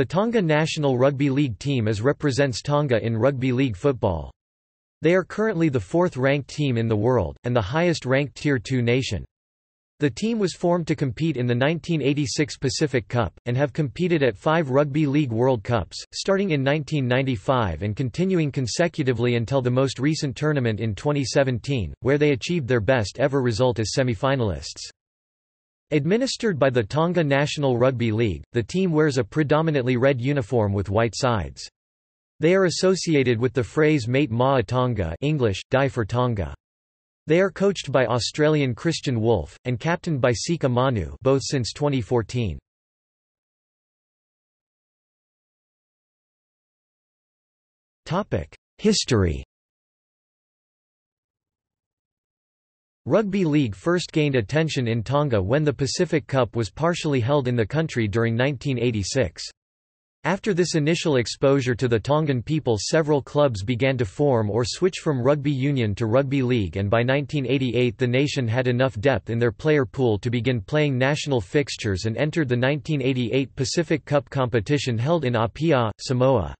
The Tonga national rugby league team is represents Tonga in rugby league football. They are currently the fourth-ranked team in the world, and the highest-ranked Tier 2 nation. The team was formed to compete in the 1986 Pacific Cup, and have competed at five Rugby League World Cups, starting in 1995 and continuing consecutively until the most recent tournament in 2017, where they achieved their best ever result as semi-finalists. Administered by the Tonga National Rugby League, the team wears a predominantly red uniform with white sides. They are associated with the phrase Mate Maa Tonga English, Die for Tonga. They are coached by Australian Kristian Woolf, and captained by Sika Manu both since 2014. History Rugby league first gained attention in Tonga when the Pacific Cup was partially held in the country during 1986. After this initial exposure to the Tongan people several clubs began to form or switch from rugby union to rugby league and by 1988 the nation had enough depth in their player pool to begin playing national fixtures and entered the 1988 Pacific Cup competition held in Apia, Samoa.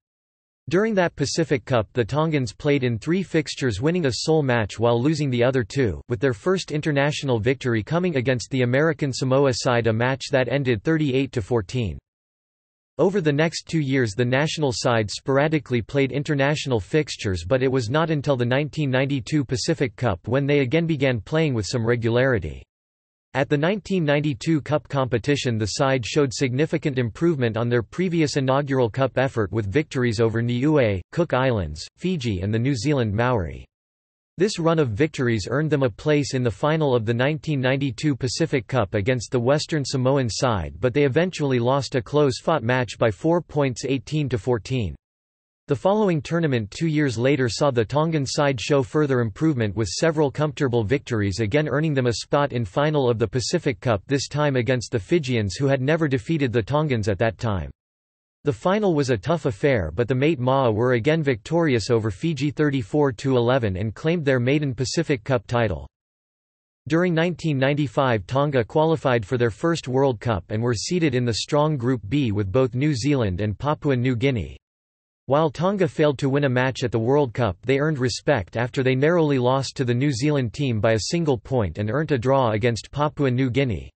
During that Pacific Cup the Tongans played in three fixtures winning a sole match while losing the other two, with their first international victory coming against the American Samoa side a match that ended 38–14. Over the next two years the national side sporadically played international fixtures but it was not until the 1992 Pacific Cup when they again began playing with some regularity. At the 1992 Cup competition the side showed significant improvement on their previous inaugural Cup effort with victories over Niue, Cook Islands, Fiji and the New Zealand Maori. This run of victories earned them a place in the final of the 1992 Pacific Cup against the Western Samoan side but they eventually lost a close-fought match by 4 points 18–14. The following tournament two years later saw the Tongan side show further improvement with several comfortable victories again earning them a spot in final of the Pacific Cup this time against the Fijians who had never defeated the Tongans at that time. The final was a tough affair but the Mate Maa were again victorious over Fiji 34–11 and claimed their maiden Pacific Cup title. During 1995 Tonga qualified for their first World Cup and were seeded in the strong Group B with both New Zealand and Papua New Guinea. While Tonga failed to win a match at the World Cup they earned respect after they narrowly lost to the New Zealand team by a single point and earned a draw against Papua New Guinea.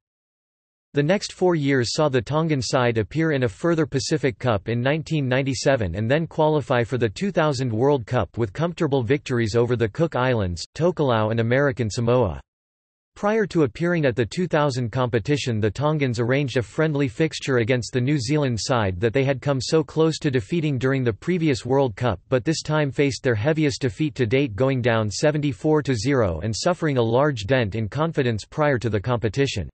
The next four years saw the Tongan side appear in a further Pacific Cup in 1997 and then qualify for the 2000 World Cup with comfortable victories over the Cook Islands, Tokelau and American Samoa. Prior to appearing at the 2000 competition the Tongans arranged a friendly fixture against the New Zealand side that they had come so close to defeating during the previous World Cup but this time faced their heaviest defeat to date going down 74–0 and suffering a large dent in confidence prior to the competition.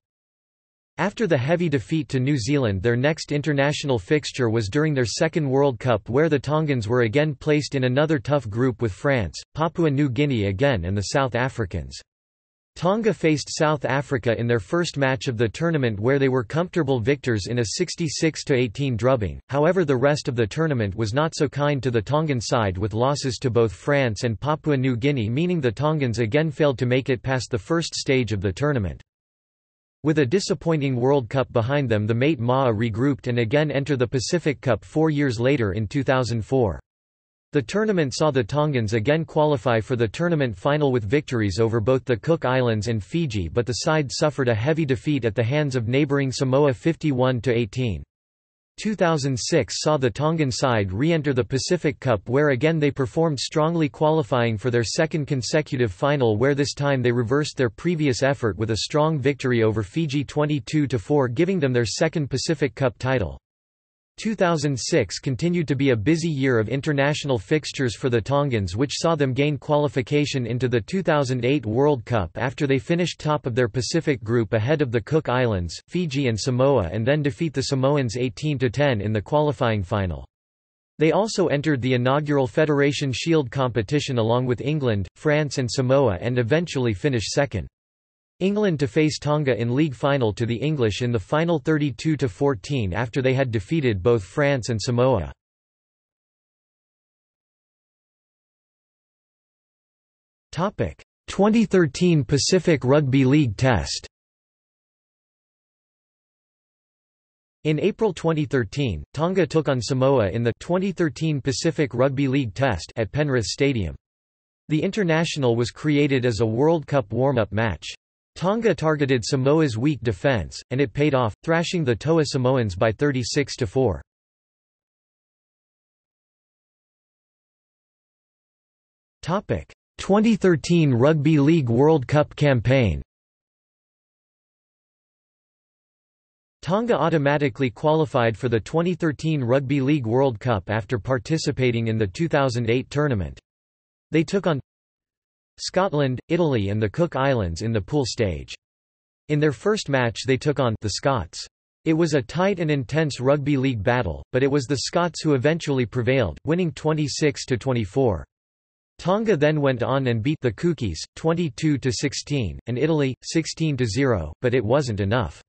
After the heavy defeat to New Zealand their next international fixture was during their second World Cup where the Tongans were again placed in another tough group with France, Papua New Guinea again and the South Africans. Tonga faced South Africa in their first match of the tournament where they were comfortable victors in a 66–18 drubbing, however the rest of the tournament was not so kind to the Tongan side with losses to both France and Papua New Guinea meaning the Tongans again failed to make it past the first stage of the tournament. With a disappointing World Cup behind them the Mate Maa regrouped and again enter the Pacific Cup four years later in 2004. The tournament saw the Tongans again qualify for the tournament final with victories over both the Cook Islands and Fiji but the side suffered a heavy defeat at the hands of neighbouring Samoa 51–18. 2006 saw the Tongan side re-enter the Pacific Cup where again they performed strongly qualifying for their second consecutive final where this time they reversed their previous effort with a strong victory over Fiji 22–4 giving them their second Pacific Cup title. 2006 continued to be a busy year of international fixtures for the Tongans which saw them gain qualification into the 2008 World Cup after they finished top of their Pacific group ahead of the Cook Islands, Fiji and Samoa and then defeat the Samoans 18–10 in the qualifying final. They also entered the inaugural Federation Shield competition along with England, France and Samoa and eventually finished second. England to face Tonga in league final to the English in the final 32–14 after they had defeated both France and Samoa. Topic: 2013 Pacific Rugby League Test. In April 2013, Tonga took on Samoa in the 2013 Pacific Rugby League Test at Penrith Stadium. The international was created as a World Cup warm-up match. Tonga targeted Samoa's weak defence, and it paid off, thrashing the Toa Samoans by 36 to 4. Topic: 2013 Rugby League World Cup campaign. Tonga automatically qualified for the 2013 Rugby League World Cup after participating in the 2008 tournament. They took on Scotland, Italy and the Cook Islands in the pool stage. In their first match they took on the Scots. It was a tight and intense rugby league battle, but it was the Scots who eventually prevailed, winning 26 to 24. Tonga then went on and beat the Cookies, 22 to 16 and Italy, 16 to 0, but it wasn't enough.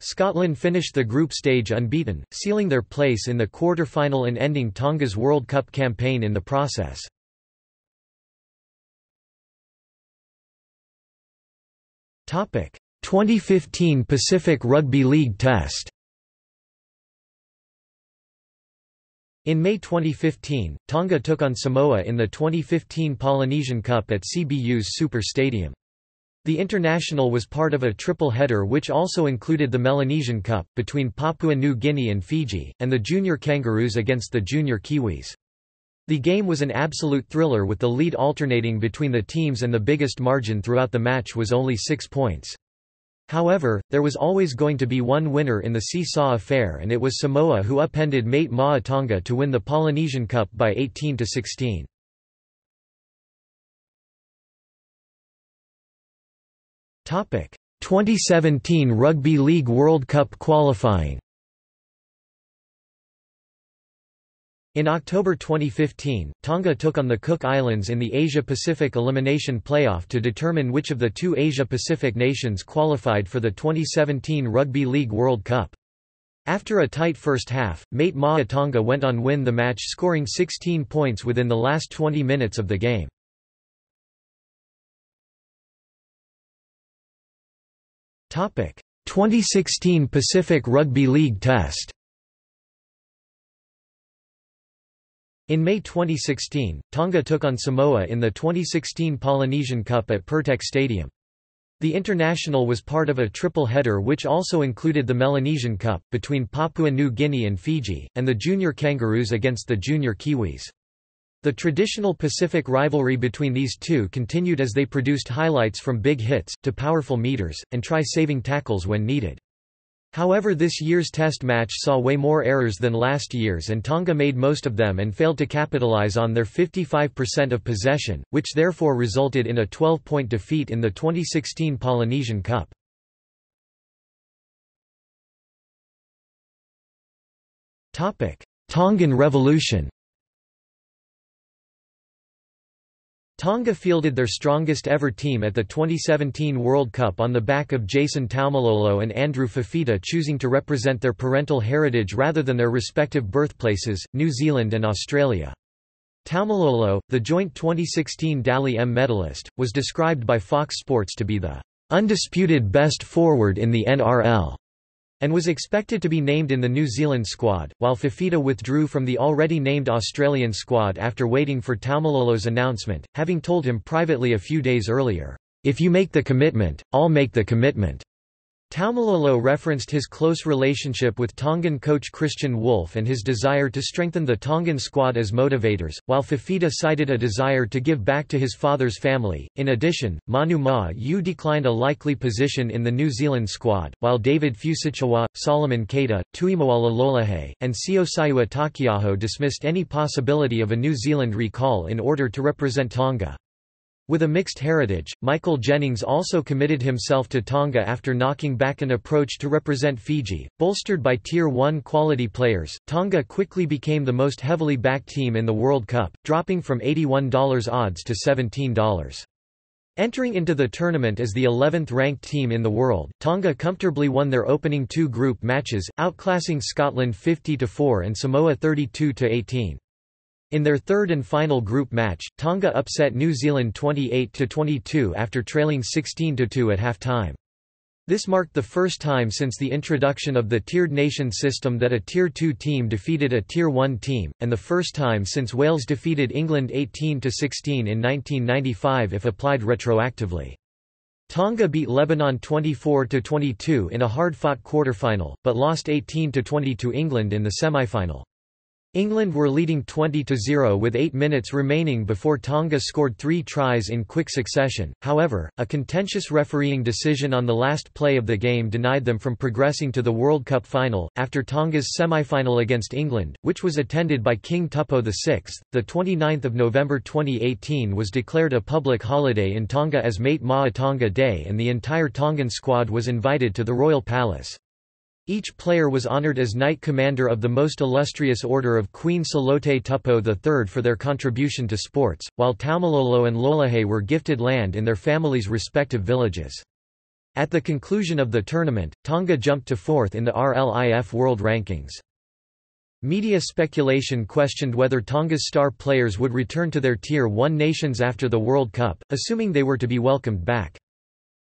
Scotland finished the group stage unbeaten, sealing their place in the quarter-final and ending Tonga's World Cup campaign in the process. 2015 Pacific Rugby League Test. In May 2015, Tonga took on Samoa in the 2015 Polynesian Cup at Cbus Super Stadium. The international was part of a triple header which also included the Melanesian Cup, between Papua New Guinea and Fiji, and the Junior Kangaroos against the Junior Kiwis. The game was an absolute thriller with the lead alternating between the teams and the biggest margin throughout the match was only six points. However, there was always going to be one winner in the seesaw affair and it was Samoa who upended mate Maa Tonga to win the Polynesian Cup by 18–16. Topic: 2017 Rugby League World Cup qualifying. In October 2015, Tonga took on the Cook Islands in the Asia-Pacific Elimination Playoff to determine which of the two Asia-Pacific nations qualified for the 2017 Rugby League World Cup. After a tight first half, mate Maa Tonga went on win the match scoring 16 points within the last 20 minutes of the game. Topic: 2016 Pacific Rugby League Test. In May 2016, Tonga took on Samoa in the 2016 Polynesian Cup at Pirtek Stadium. The international was part of a triple header which also included the Melanesian Cup, between Papua New Guinea and Fiji, and the Junior Kangaroos against the Junior Kiwis. The traditional Pacific rivalry between these two continued as they produced highlights from big hits, to powerful meters, and try-saving tackles when needed. However this year's test match saw way more errors than last year's and Tonga made most of them and failed to capitalize on their 55% of possession, which therefore resulted in a 12-point defeat in the 2016 Polynesian Cup. Tongan Revolution Tonga fielded their strongest ever team at the 2017 World Cup on the back of Jason Taumalolo and Andrew Fifita choosing to represent their parental heritage rather than their respective birthplaces, New Zealand and Australia. Taumalolo, the joint 2016 Dally M medalist, was described by Fox Sports to be the undisputed best forward in the NRL and was expected to be named in the New Zealand squad, while Fifita withdrew from the already named Australian squad after waiting for Taumalolo's announcement, having told him privately a few days earlier, "'If you make the commitment, I'll make the commitment.' Taumalolo referenced his close relationship with Tongan coach Kristian Woolf and his desire to strengthen the Tongan squad as motivators, while Fifita cited a desire to give back to his father's family. In addition, Manu Ma'u declined a likely position in the New Zealand squad, while David Fusitu'a, Solomone Kata, Tuimoala Lolohea, and Siosiua Taukei'aho dismissed any possibility of a New Zealand recall in order to represent Tonga. With a mixed heritage, Michael Jennings also committed himself to Tonga after knocking back an approach to represent Fiji. Bolstered by Tier 1 quality players, Tonga quickly became the most heavily backed team in the World Cup, dropping from $81 odds to $17. Entering into the tournament as the 11th ranked team in the world, Tonga comfortably won their opening two group matches, outclassing Scotland 50-4 and Samoa 32-18. In their third and final group match, Tonga upset New Zealand 28–22 after trailing 16–2 at half-time. This marked the first time since the introduction of the tiered nation system that a Tier 2 team defeated a Tier 1 team, and the first time since Wales defeated England 18–16 in 1995 if applied retroactively. Tonga beat Lebanon 24–22 in a hard-fought quarter-final, but lost 18–20 to England in the semi-final. England were leading 20–0 with 8 minutes remaining before Tonga scored three tries in quick succession, however, a contentious refereeing decision on the last play of the game denied them from progressing to the World Cup final. After Tonga's semi-final against England, which was attended by King Tupou VI, the 29th of November 2018 was declared a public holiday in Tonga as Mate Ma'a Tonga Day and the entire Tongan squad was invited to the Royal Palace. Each player was honored as Knight Commander of the Most Illustrious Order of Queen Salote Tupou III for their contribution to sports, while Taumalolo and Lolohea were gifted land in their families' respective villages. At the conclusion of the tournament, Tonga jumped to fourth in the RLIF World Rankings. Media speculation questioned whether Tonga's star players would return to their Tier 1 nations after the World Cup, assuming they were to be welcomed back.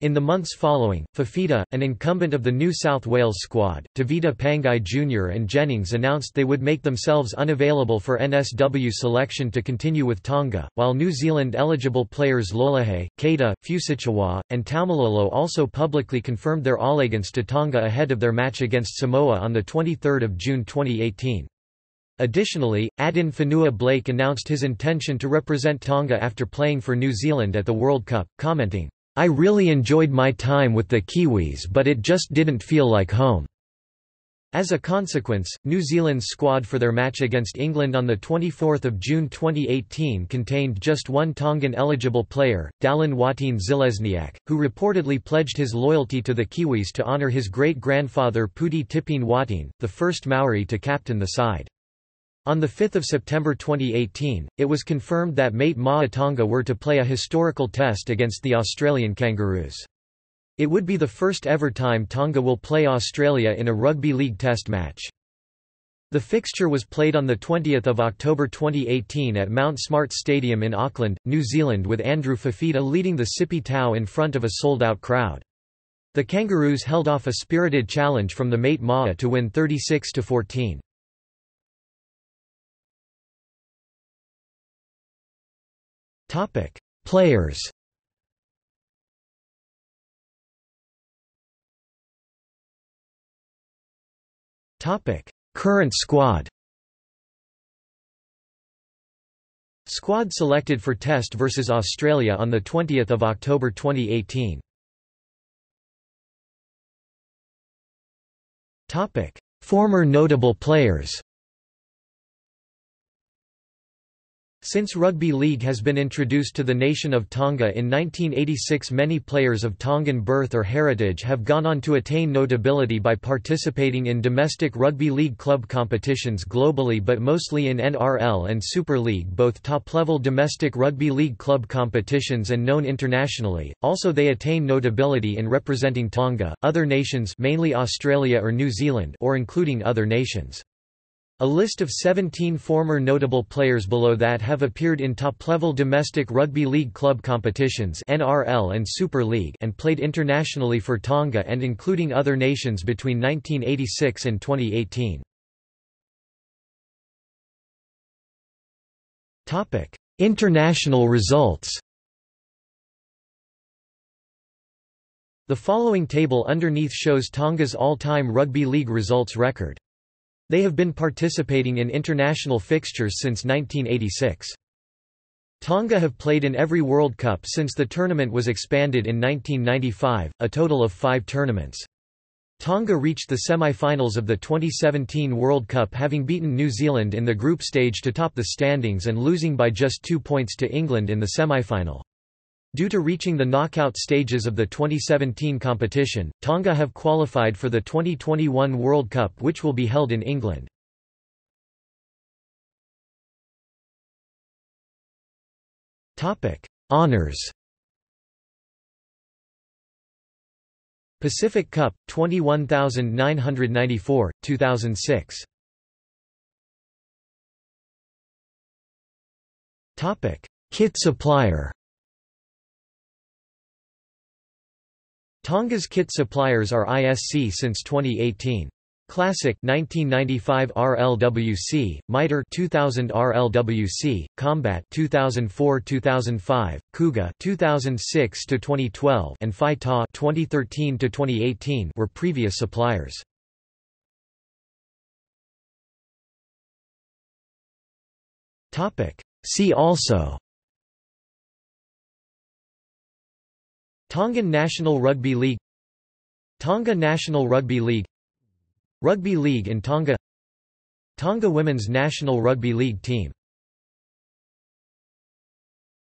In the months following, Fifita, an incumbent of the New South Wales squad, Tevita Pangai Jr. and Jennings announced they would make themselves unavailable for NSW selection to continue with Tonga, while New Zealand-eligible players Lolohea, Kata, Fusitu'a, and Taumalolo also publicly confirmed their allegiance to Tonga ahead of their match against Samoa on 23 June 2018. Additionally, Addin Fonua Blake announced his intention to represent Tonga after playing for New Zealand at the World Cup, commenting, I really enjoyed my time with the Kiwis but it just didn't feel like home. As a consequence, New Zealand's squad for their match against England on 24 June 2018 contained just one Tongan-eligible player, Dallin Watene Zelezniak, who reportedly pledged his loyalty to the Kiwis to honour his great-grandfather Puti Tipene Watene, the first Maori to captain the side. On 5 September 2018, it was confirmed that Mate Ma'a Tonga were to play a historical test against the Australian Kangaroos. It would be the first ever time Tonga will play Australia in a rugby league test match. The fixture was played on 20 October 2018 at Mount Smart Stadium in Auckland, New Zealand with Andrew Fifita leading the Sipi Tau in front of a sold-out crowd. The Kangaroos held off a spirited challenge from the Mate Ma'a to win 36–14. Topic: Players. Topic: Current squad. Squad selected for Test versus Australia on the 20th of October 2018. Topic: Former notable players. Since rugby league has been introduced to the nation of Tonga in 1986 many players of Tongan birth or heritage have gone on to attain notability by participating in domestic rugby league club competitions globally but mostly in NRL and Super League both top-level domestic rugby league club competitions and known internationally, also they attain notability in representing Tonga, other nations mainly Australia or New Zealand or including other nations. A list of 17 former notable players below that have appeared in top-level domestic rugby league club competitions NRL and Super League and played internationally for Tonga and including other nations between 1986 and 2018. Topic: International results. The following table underneath shows Tonga's all-time rugby league results record. They have been participating in international fixtures since 1986. Tonga have played in every World Cup since the tournament was expanded in 1995, a total of five tournaments. Tonga reached the semi-finals of the 2017 World Cup having beaten New Zealand in the group stage to top the standings and losing by just two points to England in the semi-final. Due to reaching the knockout stages of the 2017 competition, Tonga have qualified for the 2021 World Cup which will be held in England. Honours Pacific Cup 21994 2006 Topic Kit supplier Tonga's kit suppliers are ISC since 2018. Classic 1995 RLWC, Mitre 2000 RLWC, Combat 2004-2005, Cougar 2006 to 2012 and FI-TA 2013 to 2018 were previous suppliers. Topic See also Tongan National Rugby League Tonga National Rugby League Rugby League in Tonga Tonga Women's National Rugby League team